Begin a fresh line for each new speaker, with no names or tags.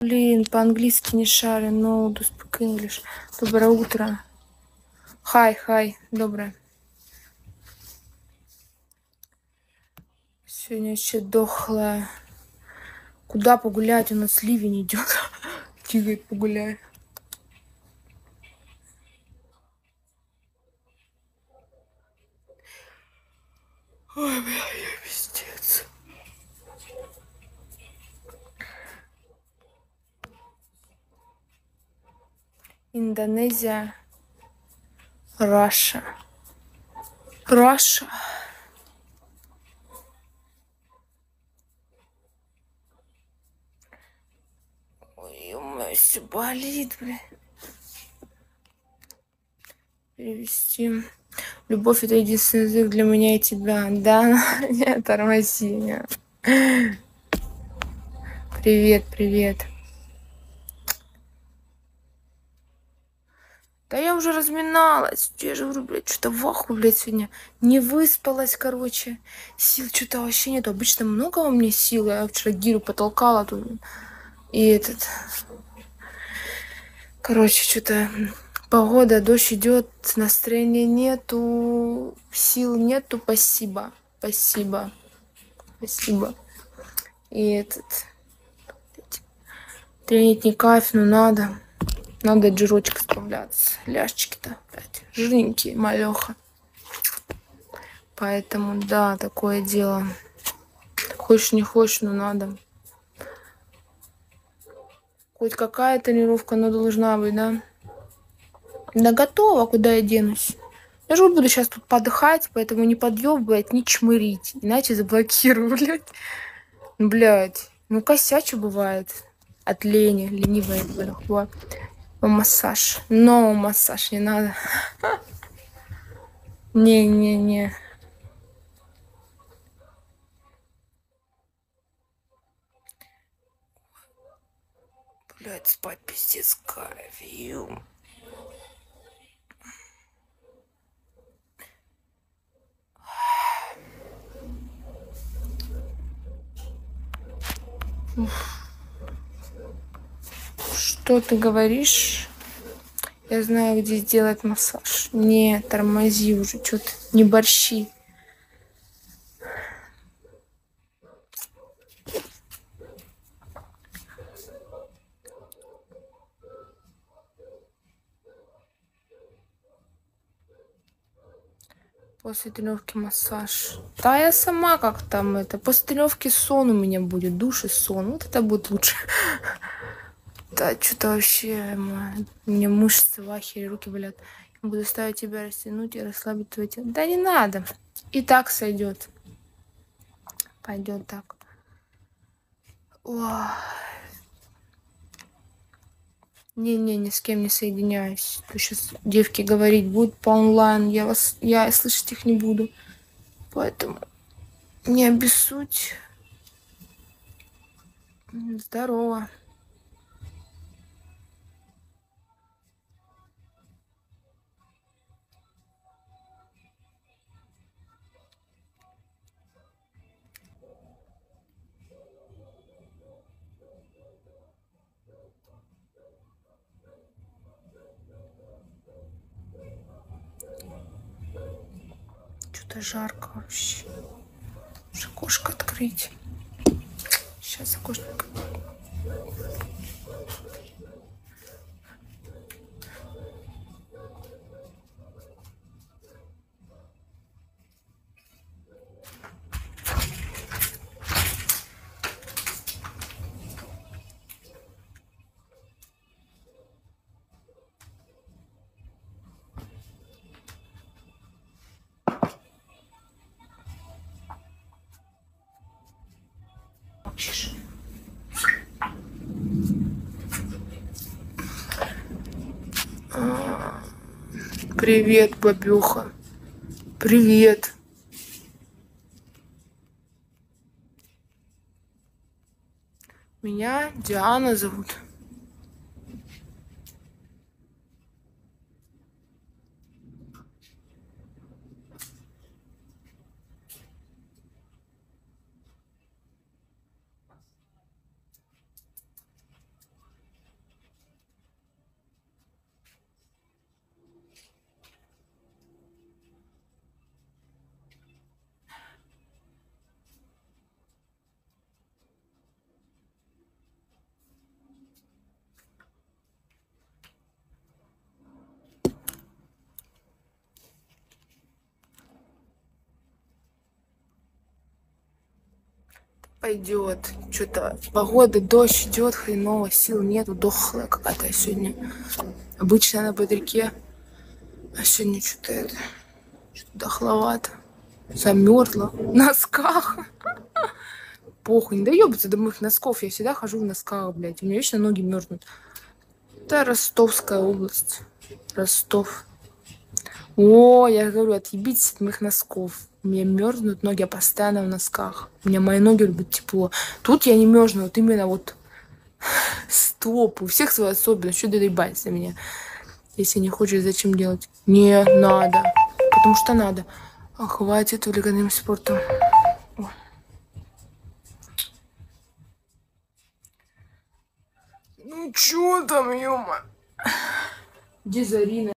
Блин, по-английски не шарю, no, do speak English. Доброе утро. Хай, хай, доброе. Сегодня еще дохлая. Куда погулять? У нас ливень идет. Тихо погуляй. Ой, бля, я пиздец. Индонезия, Раша. Раша. Ой, меня все болит, бля. Перевести. Любовь это единственный язык для меня и тебя. Да, нет, тормози меня. Привет, привет. Да я уже разминалась. Я же говорю, блядь, что-то в аху, блядь, сегодня. Не выспалась, короче. Сил что-то вообще нету. Обычно много у меня сил. Я вчера гирю потолкала тут. И этот... Короче, что-то погода, дождь идет, настроения нету, сил нету. Спасибо. Спасибо. Спасибо. И этот... Тренить не кайф, но надо. Надо жирочек справляться. Ляжчики-то, блядь, жирненькие, малеха. Поэтому, да, такое дело. Хочешь, не хочешь, но надо. Хоть какая тренировка, но должна быть, да? Да готова, куда я денусь. Я же буду сейчас тут подыхать, поэтому не подъебывать, не чмырить. Иначе заблокирую, блядь. Блядь, ну косячу бывает. От лени, ленивая, блядь. Массаж. Но массаж не надо. Не-не-не. Блять, спать пиздец кайф. Ю. Что ты говоришь? Я знаю, где сделать массаж. Не, тормози уже, что ты, не борщи. После тренировки массаж. Да, я сама как там это. После тренировки сон у меня будет, душ и сон. Вот это будет лучше. Да, что-то вообще мне мышцы в ахере, руки болят. Буду ставить тебя растянуть и расслабить твое тело. Да не надо. И так сойдет. Пойдет так. Не-не, ни с кем не соединяюсь. То сейчас девки говорить будут по онлайн. Я вас, я слышать их не буду. Поэтому не обессудь. Здорово. Что-то жарко вообще. Уже окошко открыть. Сейчас окошко. Привет, бабюха. Привет. Меня Диана зовут. Пойдет. Что-то погода, дождь идет, хреново, сил нету, дохлая какая-то сегодня. Обычно на бодряке. А сегодня что-то это, что-то дохловато. Замерзла. В носках. Похуй, не доебаться до моих носков. Я всегда хожу в носках, блядь. У меня вечно ноги мерзнут. Это Ростовская область. Ростов. О, я говорю, отъебитесь от моих носков. У меня мерзнут ноги, я постоянно в носках. У меня мои ноги любят тепло. Тут я не мерзну, вот именно вот стоп. У всех своя особенность. Что ты доебаешься меня? Если не хочешь, зачем делать? Не надо. Потому что надо. А хватит увлекательным спортом. Ну чё там, ё Где Зарина?